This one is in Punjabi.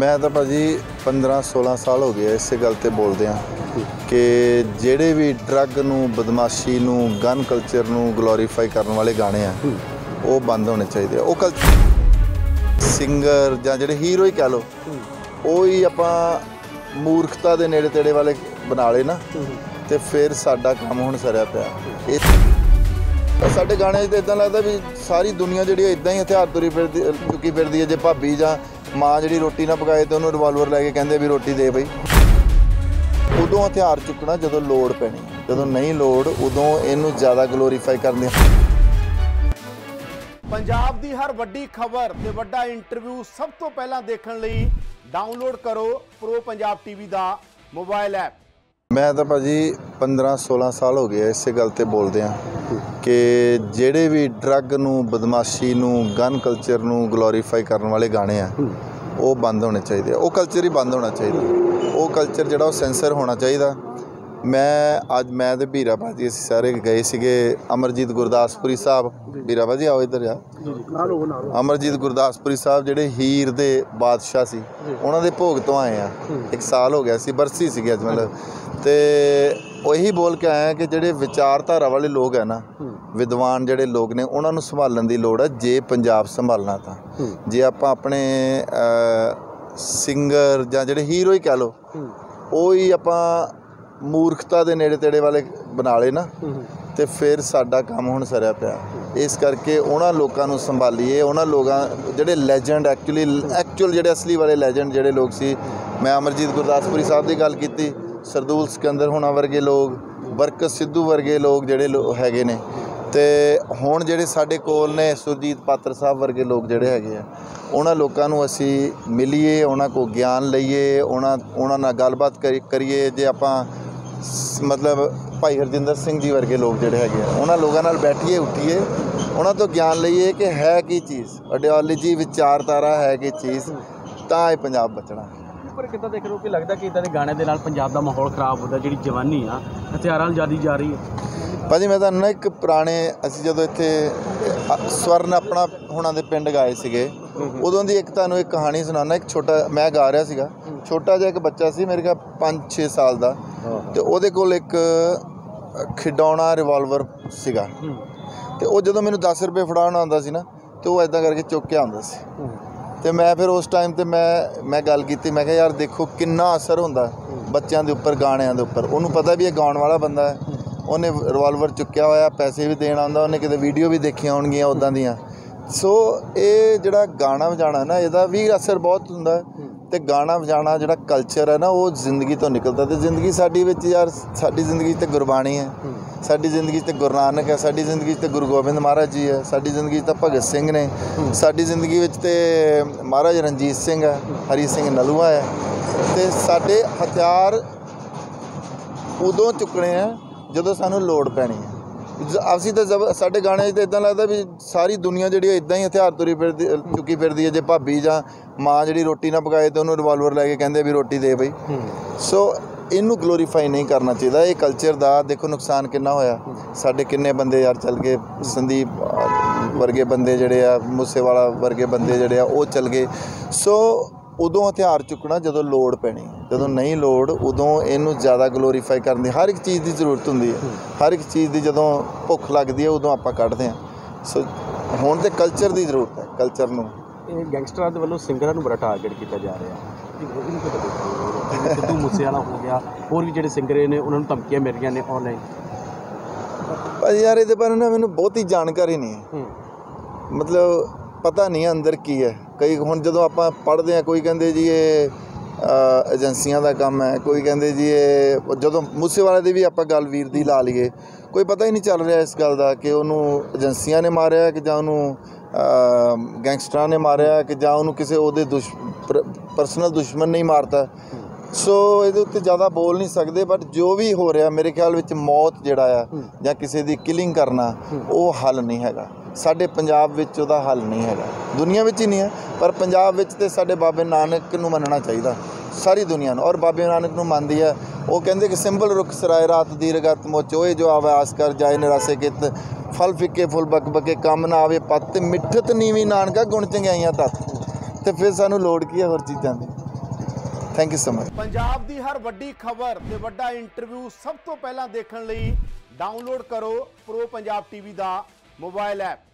ਮੈਂ ਤਾਂ ਭਾਜੀ 15 16 ਸਾਲ ਹੋ ਗਏ ਇਸੇ ਗੱਲ ਤੇ ਬੋਲਦੇ ਆ ਕਿ ਜਿਹੜੇ ਵੀ ਡਰੱਗ ਨੂੰ, ਬਦਮਾਸ਼ੀ ਨੂੰ ਗਨ ਕਲਚਰ ਨੂੰ ਗਲੋਰੀਫਾਈ ਕਰਨ ਵਾਲੇ ਗਾਣੇ ਆ, ਉਹ ਬੰਦ ਹੋਣੇ ਚਾਹੀਦੇ ਆ। ਉਹ ਕਲ ਸਿੰਗਰ ਜਾਂ ਜਿਹੜੇ ਹੀਰੋ ਹੀ ਕਹ ਲੋ ਉਹ ਹੀ ਆਪਾਂ ਮੂਰਖਤਾ ਦੇ ਨੇੜੇ ਤੇੜੇ ਵਾਲੇ ਬਣਾ ਲਏ ਨਾ, ਤੇ ਫਿਰ ਸਾਡਾ ਕੰਮ ਹੁਣ ਸਰਿਆ ਪਿਆ। ਇਹ ਤਾਂ ਸਾਡੇ ਗਾਣੇ 'ਚ ਤਾਂ ਇਦਾਂ ਲੱਗਦਾ ਵੀ ਸਾਰੀ ਦੁਨੀਆ ਜਿਹੜੀ ਹੈ ਇਦਾਂ ਹੀ ਹਥਿਆਰ ਤੁਰੀ ਫਿਰਦੀ ਚੁੱਕੀ ਫਿਰਦੀ ਹੈ ਜੇ ਭਾਬੀ ਜਾਂ ਮਾਂ ਜਿਹੜੀ ਰੋਟੀ ਨਾ ਪਕਾਏ ਤੇ ਉਹਨੂੰ ਰਿਵਾਲਵਰ ਲੈ ਕੇ ਕਹਿੰਦੇ ਵੀ ਰੋਟੀ ਦੇ ਬਈ। ਉਦੋਂ ਹਥਿਆਰ ਚੁੱਕਣਾ ਜਦੋਂ ਲੋੜ ਪੈਣੀ ਜਦੋਂ ਨਹੀਂ ਲੋੜ ਉਦੋਂ ਇਹਨੂੰ ਜ਼ਿਆਦਾ ਗਲੋਰੀਫਾਈ ਕਰਦੇ ਪੰਜਾਬ ਦੀ ਹਰ ਵੱਡੀ ਖਬਰ ਤੇ ਵੱਡਾ ਇੰਟਰਵਿਊ ਸਭ ਤੋਂ ਪਹਿਲਾਂ ਦੇਖਣ ਲਈ ਡਾਊਨਲੋਡ ਕਰੋ ਪ੍ਰੋ ਪੰਜਾਬ ਟੀਵੀ ਦਾ ਮੋਬਾਈਲ ਐਪ ਮੈਂ ਤਾਂ ਭਾਜੀ 15 16 ਸਾਲ ਹੋ ਗਏ ਇਸੇ ਗੱਲ ਤੇ ਬੋਲਦੇ ਆ ਕਿ ਜਿਹੜੇ ਵੀ ਡਰੱਗ ਨੂੰ ਬਦਮਾਸ਼ੀ ਨੂੰ ਗਨ ਕਲਚਰ ਨੂੰ ਗਲੋਰੀਫਾਈ ਕਰਨ ਵਾਲੇ ਗਾਣੇ ਆ ਉਹ ਬੰਦ ਹੋਣੇ ਚਾਹੀਦੇ ਆ। ਉਹ ਕਲਚਰ ਹੀ ਬੰਦ ਹੋਣਾ ਚਾਹੀਦਾ। ਉਹ ਕਲਚਰ ਜਿਹੜਾ ਉਹ ਸੈਂਸਰ ਹੋਣਾ ਚਾਹੀਦਾ। ਮੈਂ ਅੱਜ ਮੈਂ ਤੇ ਵੀਰਾ ਭਾਜੀ ਅਸੀਂ ਸਾਰੇ ਗਏ ਸੀਗੇ ਅਮਰਜੀਤ ਗੁਰਦਾਸਪੁਰੀ ਸਾਹਿਬ। ਵੀਰਾ ਭਾਜੀ ਆਓ ਇੱਧਰ ਜਾ ਅਮਰਜੀਤ ਗੁਰਦਾਸਪੁਰੀ ਸਾਹਿਬ ਜਿਹੜੇ ਹੀਰ ਦੇ ਬਾਦਸ਼ਾਹ ਸੀ ਉਹਨਾਂ ਦੇ ਭੋਗ ਤੋਂ ਆਏ ਆ। ਇੱਕ ਸਾਲ ਹੋ ਗਿਆ ਸੀ ਬਰਸੀ ਸੀਗੀ ਅੱਜ ਮਤਲਬ। ਤੇ ਉਹੀ ਬੋਲ ਕੇ ਆਏ ਆ ਕਿ ਜਿਹੜੇ ਵਿਚਾਰਧਾਰਾ ਵਾਲੇ ਲੋਕ ਹੈ ਨਾ ਵਿਦਵਾਨ ਜਿਹੜੇ ਲੋਕ ਨੇ ਉਹਨਾਂ ਨੂੰ ਸੰਭਾਲਣ ਦੀ ਲੋੜ ਹੈ ਜੇ ਪੰਜਾਬ ਸੰਭਾਲਣਾ ਤਾਂ। ਜੇ ਆਪਾਂ ਆਪਣੇ ਸਿੰਗਰ ਜਾਂ ਜਿਹੜੇ ਹੀਰੋ ਹੀ ਕਹ ਲੋ ਉਹ ਹੀ ਆਪਾਂ ਮੂਰਖਤਾ ਦੇ ਨੇੜੇ ਤੇੜੇ ਵਾਲੇ ਬਣਾ ਲਏ ਨਾ ਤੇ ਫਿਰ ਸਾਡਾ ਕੰਮ ਹੁਣ ਸਰਿਆ ਪਿਆ। ਇਸ ਕਰਕੇ ਉਹਨਾਂ ਲੋਕਾਂ ਨੂੰ ਸੰਭਾਲੀਏ ਉਹਨਾਂ ਲੋਕਾਂ ਜਿਹੜੇ ਲੈਜੈਂਡ ਐਕਚੁਅਲੀ ਐਕਚੁਅਲ ਜਿਹੜੇ ਅਸਲੀ ਵਾਲੇ ਲੈਜੈਂਡ ਜਿਹੜੇ ਲੋਕ ਸੀ ਮੈਂ ਅਮਰਜੀਤ ਗੁਰਦਾਸਪੁਰੀ ਸਾਹਿਬ ਦੀ ਗੱਲ ਕੀਤੀ ਸਰਦੂਲ ਸਿਕੰਦਰ ਹੋਣਾ ਵਰਗੇ ਲੋਕ ਬਰਕਤ ਸਿੱਧੂ ਵਰਗੇ ਲੋਕ ਜਿਹੜੇ ਲੋ- ਹੈਗੇ ਨੇ। ਤੇ ਹੁਣ ਜਿਹੜੇ ਸਾਡੇ ਕੋਲ ਨੇ ਸੁਰਜੀਤ ਪਾਤਰ ਸਾਹਿਬ ਵਰਗੇ ਲੋਕ ਜਿਹੜੇ ਹੈਗੇ ਆ, ਉਹਨਾਂ ਲੋਕਾਂ ਨੂੰ ਅਸੀਂ ਮਿਲੀਏ, ਉਹਨਾਂ ਕੋ ਗਿਆਨ ਲਈਏ, ਉਹਨਾਂ ਉਹਨਾਂ ਨਾਲ ਗੱਲਬਾਤ ਕਰੀ- ਕਰੀਏ। ਜੇ ਆਪਾਂ ਸ- ਮਤਲਬ ਭਾਈ ਹਰਜਿੰਦਰ ਸਿੰਘ ਜੀ ਵਰਗੇ ਲੋਕ ਜਿਹੜੇ ਹੈਗੇ ਆ, ਉਹਨਾਂ ਲੋਕਾਂ ਨਾਲ ਬੈਠੀਏ, ਉੱਠੀਏ, ਉਹਨਾਂ ਤੋਂ ਗਿਆਨ ਲਈਏ ਕਿ ਹੈ ਕੀ ਚੀਜ਼। ਆਈਡੀਓਲੋਜੀ ਵਿਚਾਰਧਾਰਾ ਹੈ ਕੀ ਚੀਜ਼, ਤਾਂ ਇਹ ਪੰਜਾਬ ਬਚਣਾ ਪਰ ਕਿੱਦਾਂ ਦੇਖ ਰਹੇ ਹੋ? ਕਿ ਲੱਗਦਾ ਕਿ ਇਦਾਂ ਦੇ ਗਾਣੇ ਦੇ ਨਾਲ ਪੰਜਾਬ ਦਾ ਮਾਹੌਲ ਖਰਾਬ ਹੁੰਦਾ ਜਿਹੜੀ ਜਵਾਨੀ ਆ ਹਥਿਆਰਾਂ ਨਾਲ ਜਿਆਦੀ ਜਾ ਰਹੀ ਹੈ? ਭਾਜੀ ਮੈਂ ਤੁਹਾਨੂੰ ਨਾ ਇੱਕ ਪੁਰਾਣੇ ਅਸੀਂ ਜਦੋਂ ਇੱਥੇ ਸਵਰਨ ਆਪਣਾ ਹੁਣਾਂ ਦੇ ਪਿੰਡ ਗਾਏ ਸੀਗੇ ਉਦੋਂ ਦੀ ਇੱਕ ਤੁਹਾਨੂੰ ਇੱਕ ਕਹਾਣੀ ਸੁਣਾਉਣਾ ਇੱਕ ਛੋਟਾ ਮੈਂ ਗਾ ਰਿਹਾ ਸੀਗਾ। ਛੋਟਾ ਜਿਹਾ ਇੱਕ ਬੱਚਾ ਸੀ ਮੇਰੇ ਕੋਲ 5-6 ਸਾਲ ਦਾ। ਤੇ ਉਹਦੇ ਕੋਲ ਇੱਕ ਖਿਡੌਣਾ ਰਿਵਾਲਵਰ ਸੀਗਾ। ਤੇ ਉਹ ਜਦੋਂ ਮੈਨੂੰ 10 ਰੁਪਏ ਫੜਾਉਣ ਆਉਂਦਾ ਸੀ ਨਾ ਤੇ ਉਹ ਐਦਾਂ ਕਰਕੇ ਚੁੱਕ ਕੇ ਆਉਂਦਾ ਸੀ। ਤੇ ਮੈਂ ਫਿਰ ਉਸ ਟਾਈਮ ਤੇ ਮੈਂ ਮੈਂ ਗੱਲ ਕੀਤੀ, ਮੈਂ ਕਿਹਾ ਯਾਰ ਦੇਖੋ ਕਿੰਨਾ ਅਸਰ ਹੁੰਦਾ ਬੱਚਿਆਂ ਦੇ ਉੱਪਰ, ਗਾਣਿਆਂ ਦੇ ਉੱਪਰ। ਉਹਨੂੰ ਪਤਾ ਵੀ ਇਹ ਗਾਉਣ ਵਾਲਾ ਬੰਦਾ ਹੈ। ਉਹਨੇ ਰਿਵਾਲਵਰ ਚੁੱਕਿਆ ਹੋਇਆ, ਪੈਸੇ ਵੀ ਦੇਣ ਆਉਂਦਾ, ਉਹਨੇ ਕਿਤੇ ਵੀਡੀਓ ਵੀ ਦੇਖੀਆਂ ਹੋਣਗੀਆਂ ਉਦਾਂ ਦੀਆਂ। ਸੋ ਇਹ ਜਿਹੜਾ ਗਾਣਾ ਵਜਾਣਾ ਨਾ, ਇਹਦਾ ਵੀ ਅਸਰ ਬਹੁਤ ਹੁੰਦਾ। ਤੇ ਗਾਣਾ ਵਜਾਣਾ ਜਿਹੜਾ ਕਲਚਰ ਹੈ ਨਾ ਉਹ ਜ਼ਿੰਦਗੀ ਤੋਂ ਨਿਕਲਦਾ ਤੇ ਜ਼ਿੰਦਗੀ ਸਾਡੀ ਵਿੱਚ ਯਾਰ ਸਾਡੀ ਜ਼ਿੰਦਗੀ 'ਚ ਤੇ ਗੁਰਬਾਣੀ ਹੈ। ਸਾਡੀ ਜ਼ਿੰਦਗੀ 'ਚ ਤੇ ਗੁਰੂ ਨਾਨਕ ਹੈ ਸਾਡੀ ਜ਼ਿੰਦਗੀ 'ਚ ਤੇ ਗੁਰੂ ਗੋਬਿੰਦ ਮਹਾਰਾਜ ਜੀ ਹੈ ਸਾਡੀ ਜ਼ਿੰਦਗੀ 'ਚ ਤਾਂ ਭਗਤ ਸਿੰਘ ਨੇ ਸਾਡੀ ਜ਼ਿੰਦਗੀ ਵਿੱਚ ਤੇ ਮਹਾਰਾਜ ਰਣਜੀਤ ਸਿੰਘ ਹੈ ਹਰੀ ਸਿੰਘ ਨਲੂਆ ਹੈ ਤੇ ਸਾਡੇ ਹਥਿਆਰ ਉਦੋਂ ਚੁੱਕਣੇ ਆ ਜਦੋਂ ਸਾਨੂੰ ਲੋੜ ਪੈਣੀ ਹੈ। ਅਸੀਂ ਤਾਂ ਜ਼ਬ- ਸਾਡੇ ਗਾਣੇ 'ਚ ਤਾਂ ਇਦਾਂ ਲੱਗਦਾ ਵੀ ਸਾਰੀ ਦੁਨੀਆ ਜਿਹੜੀ ਇਦਾਂ ਹੀ ਹਥਿਆਰ ਤੁਰੀ ਫਿਰਦੀ ਚੁੱਕੀ ਫਿਰਦੀ ਹੈ ਜੇ ਭਾਬੀ ਜਾਂ ਮਾਂ ਜਿਹੜੀ ਰੋਟੀ ਨਾ ਪਕਾਏ ਤੇ ਉਹਨੂੰ ਰਿਵਾਲਵਰ ਲੈ ਕੇ ਕਹਿੰਦੇ ਵੀ ਰੋਟੀ ਦੇ ਬਈ। ਸੋ ਇਹਨੂੰ ਗਲੋਰੀਫਾਈ ਨਹੀਂ ਕਰਨਾ ਚਾਹੀਦਾ। ਇਹ ਕਲਚਰ ਦਾ ਦੇਖੋ ਨੁਕਸਾਨ ਕਿੰਨਾ ਹੋਇਆ। ਸਾਡੇ ਕਿੰਨੇ ਬੰਦੇ ਯਾਰ ਚੱਲ ਗਏ। ਸੰਦੀਪ ਅਹ, ਵਰਗੇ ਬੰਦੇ ਜਿਹੜੇ ਆ ਮੂਸੇਵਾਲਾ ਵਰਗੇ ਬੰਦੇ ਜਿਹੜੇ ਆ ਉਹ ਚੱਲ ਗਏ। ਸੋ ਉਦੋਂ ਹਥਿਆਰ ਚੁੱਕਣਾ ਜਦੋਂ ਲੋੜ ਪੈਣੀ। ਜਦੋਂ ਨਹੀਂ ਲੋੜ ਉਦੋਂ ਇਹਨੂੰ ਜ਼ਿਆਦਾ ਗਲੋਰੀਫਾਈ ਕਰਨ ਦੀ ਹਰ ਇੱਕ ਚੀਜ਼ ਦੀ ਜ਼ਰੂਰਤ ਹੁੰਦੀ ਹੈ। ਹਰ ਇੱਕ ਚੀਜ਼ ਦੀ ਜਦੋਂ ਭੁੱਖ ਲੱਗਦੀ ਹੈ ਉਦੋਂ ਆਪਾਂ ਕੱਢਦੇ ਹਾਂ। ਸੋ ਹੁਣ ਤੇ ਕਲਚਰ ਦੀ ਜ਼ਰੂਰਤ ਹੈ ਕਲਚਰ ਨੂੰ। ਇਹ ਗੈਂਗਸਟਰਾਂ ਦੇ ਵੱਲੋਂ ਸਿੰਗਰਾਂ ਨੂੰ ਬੜਾ ਟਾਰਗੇਟ ਕੀਤਾ ਜਾ ਰਿਹਾ। ਹੋ? ਸਿੱਧੂ ਮੂਸੇ ਵਾਲਾ ਹੋ ਗਿਆ ਹੋਰ ਵੀ ਜਿਹੜੇ ਸਿੰਗਰ ਨੇ ਉਹਨਾਂ ਨੂੰ ਧਮਕੀਆਂ ਮਿਲ ਰਹੀਆਂ ਨੇ ਆਨਲਾਈਨ ਭਾਜੀ ਯਾਰ ਇਹਦੇ ਬਾਰੇ ਨਾ ਮੈਨੂੰ ਬਹੁਤੀ ਜਾਣਕਾਰੀ ਨਹੀਂ ਹੂੰ। ਮਤਲਬ ਪਤਾ ਨਹੀਂ ਅੰਦਰ ਕੀ ਹੈ। ਕਈ ਹੁਣ ਜਦੋਂ ਆਪਾਂ ਪੜ੍ਹਦੇ ਆ ਕੋਈ ਕਹਿੰਦੇ ਜੀ ਇਹ ਏਜੰਸੀਆਂ ਦਾ ਕੰਮ ਹੈ ਕੋਈ ਕਹਿੰਦੇ ਜੀ ਇਹ ਜਦੋਂ ਮੂਸੇਵਾਲੇ ਦੀ ਵੀ ਆਪਾਂ ਗੱਲ ਵੀਰ ਦੀ ਲਾ ਲਈਏ ਕੋਈ ਪਤਾ ਹੀ ਨਹੀਂ ਚੱਲ ਰਿਹਾ ਇਸ ਗੱਲ ਦਾ ਕਿ ਉਹਨੂੰ ਏਜੰਸੀਆਂ ਨੇ ਮਾਰਿਆ ਕਿ ਜਾਂ ਉਹਨੂੰ ਗੈਂਗਸਟਰਾਂ ਨੇ ਮਾਰਿਆ ਕਿ ਜਾਂ ਉਹਨੂੰ ਕਿਸੇ ਉਹਦੇ ਪਰਸਨਲ ਦੁਸ਼ਮਣ ਨਹੀਂ ਮਾਰਤਾ। ਸੋ ਇਹਦੇ ਉੱਤੇ ਜ਼ਿਆਦਾ ਬੋਲ ਨਹੀਂ ਸਕਦੇ ਬਟ ਜੋ ਵੀ ਹੋ ਰਿਹਾ ਮੇਰੇ ਖਿਆਲ ਵਿੱਚ ਮੌਤ ਜਿਹੜਾ ਆ ਜਾਂ ਕਿਸੇ ਦੀ ਕਿਲਿੰਗ ਕਰਨਾ ਉਹ ਹੱਲ ਨਹੀਂ ਹੈਗਾ। ਸਾਡੇ ਪੰਜਾਬ ਵਿੱਚ ਉਹਦਾ ਹੱਲ ਨਹੀਂ ਹੈਗਾ। ਦੁਨੀਆ ਵਿੱਚ ਹੀ ਨਹੀਂ ਹੈ, ਪਰ ਪੰਜਾਬ ਵਿੱਚ ਤੇ ਸਾਡੇ ਬਾਬੇ ਨਾਨਕ ਨੂੰ ਮੰਨਣਾ ਚਾਹੀਦਾ, ਸਾਰੀ ਦੁਨੀਆ ਨੂੰ। ਔਰ ਬਾਬੇ ਨਾਨਕ ਨੂੰ ਮੰਨਦੀ ਹੈ। ਉਹ ਕਹਿੰਦੇ ਕਿ ਸਿੰਬਲ ਰੁਖ ਸਰਾਏ, ਰਾਤ ਦੀ ਰਗਤ ਮੋਚੋਏ ਜੋ ਆਵੇ ਆਸ ਕਰ ਜਾਏ, ਨਿਰਾਸੇ ਕਿਤ, ਫਲ ਫਿੱਕੇ ਫੁੱਲ ਬਕ ਬਕੇ, ਕੰਮ ਨਾ ਆਵੇ ਪੱਤ, ਮਿੱਠਤ ਨੀਵੀਂ ਨਾਨਕਾ ਗੁਣ ਚੰਗਿਆਈਆਂ ਤਤ। ਤੇ ਫਿਰ ਸਾਨੂੰ ਲੋੜ ਕੀ ਹੈ ਹੋਰ ਚੀਜ਼ਾਂ ਦੀ? Thank you so much Punjab ਦੀ ਹਰ ਵੱਡੀ ਖਬਰ ਤੇ ਵੱਡਾ ਇੰਟਰਵਿਊ ਸਭ ਤੋਂ ਪਹਿਲਾਂ ਦੇਖਣ ਲਈ ਡਾਊਨਲੋਡ ਕਰੋ ਪ੍ਰੋ ਪੰਜਾਬ ਟੀਵੀ ਦਾ। Mobile app